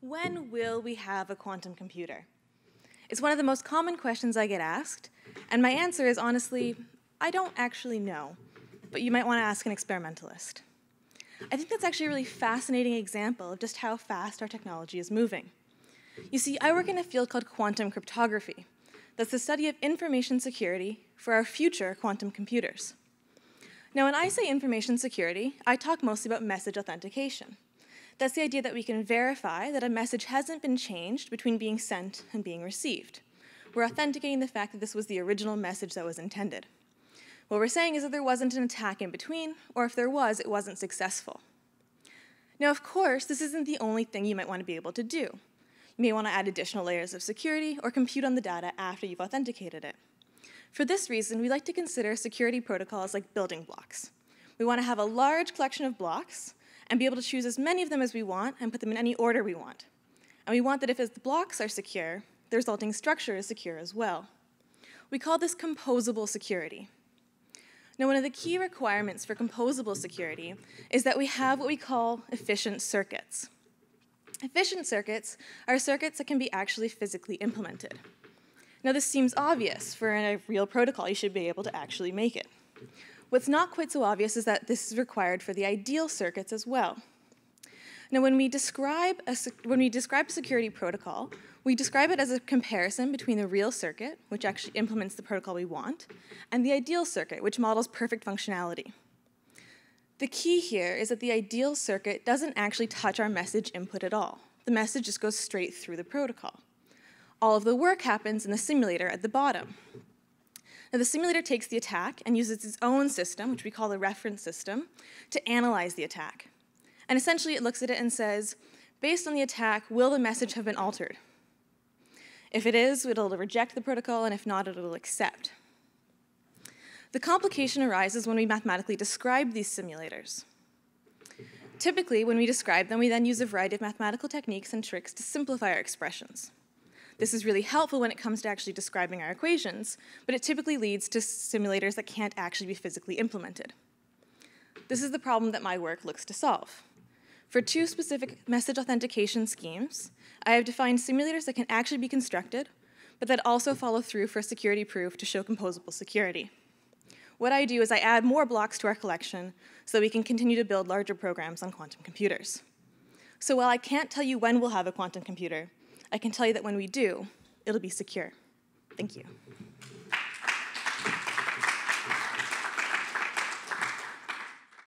When will we have a quantum computer? It's one of the most common questions I get asked, and my answer is honestly, I don't actually know, but you might want to ask an experimentalist. I think that's actually a really fascinating example of just how fast our technology is moving. You see, I work in a field called quantum cryptography. That's the study of information security for our future quantum computers. Now, when I say information security, I talk mostly about message authentication. That's the idea that we can verify that a message hasn't been changed between being sent and being received. We're authenticating the fact that this was the original message that was intended. What we're saying is that there wasn't an attack in between, or if there was, it wasn't successful. Now, of course, this isn't the only thing you might want to be able to do. You may want to add additional layers of security or compute on the data after you've authenticated it. For this reason, we like to consider security protocols like building blocks. We want to have a large collection of blocks and be able to choose as many of them as we want and put them in any order we want. And we want that if the blocks are secure, the resulting structure is secure as well. We call this composable security. Now, one of the key requirements for composable security is that we have what we call efficient circuits. Efficient circuits are circuits that can be actually physically implemented. Now, this seems obvious. For a real protocol, you should be able to actually make it. What's not quite so obvious is that this is required for the ideal circuits as well. Now, when we describe a, when we describe a security protocol, we describe it as a comparison between the real circuit, which actually implements the protocol we want, and the ideal circuit, which models perfect functionality. The key here is that the ideal circuit doesn't actually touch our message input at all. The message just goes straight through the protocol. All of the work happens in the simulator at the bottom. Now, the simulator takes the attack and uses its own system, which we call the reference system, to analyze the attack. And essentially, it looks at it and says, based on the attack, will the message have been altered? If it is, it'll reject the protocol, and if not, it'll accept. The complication arises when we mathematically describe these simulators. Typically, when we describe them, we then use a variety of mathematical techniques and tricks to simplify our expressions. This is really helpful when it comes to actually describing our equations, but it typically leads to simulators that can't actually be physically implemented. This is the problem that my work looks to solve. For two specific message authentication schemes, I have defined simulators that can actually be constructed, but that also follow through for security proof to show composable security. What I do is I add more blocks to our collection so we can continue to build larger programs on quantum computers. So while I can't tell you when we'll have a quantum computer, I can tell you that when we do, it'll be secure. Thank you.